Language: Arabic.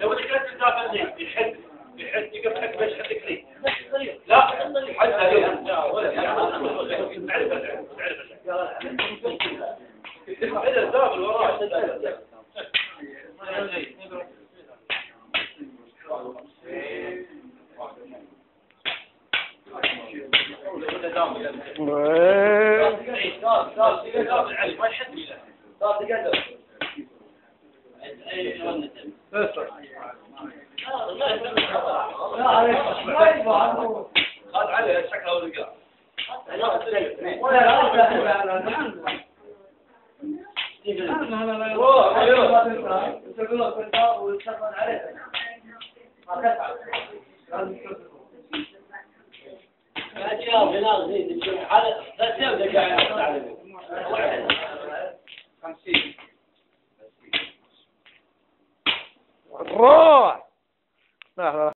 لو انك لا تدافع لي يحد يحد يقفلك باش يحدك لي لا حتى اذا دابل وراي قال عليه شكله ولقاه روح لا لا